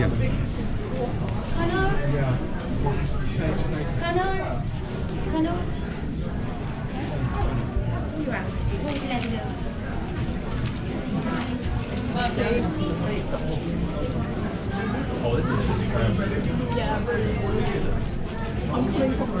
you. Hello? Yeah. Hello? Hello? Oh, this is interesting. Um, Yeah, really. I'm coming from the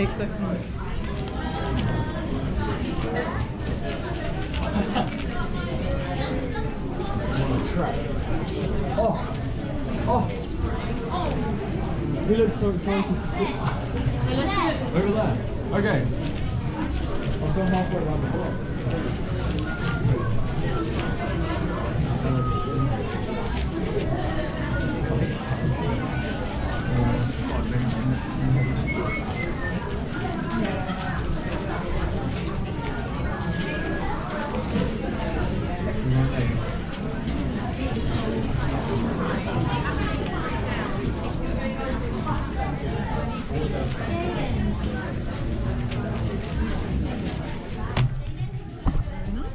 Eight. Oh. Oh. He looks so excited to see. Over there. Okay. I've gone halfway around the block. Hello? Hello?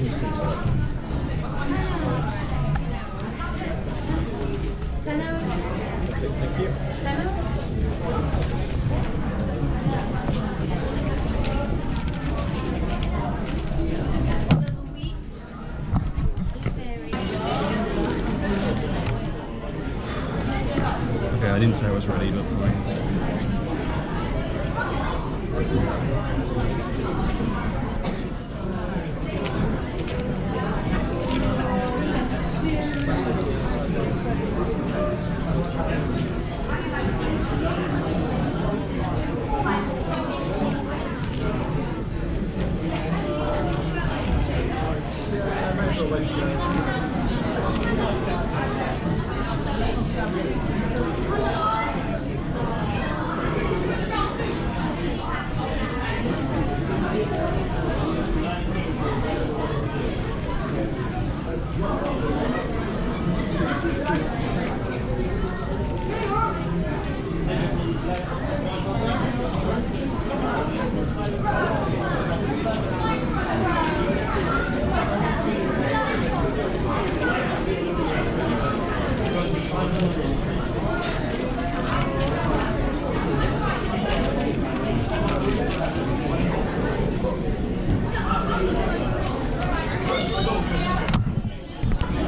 Okay, I didn't say I was ready, but fine. Thank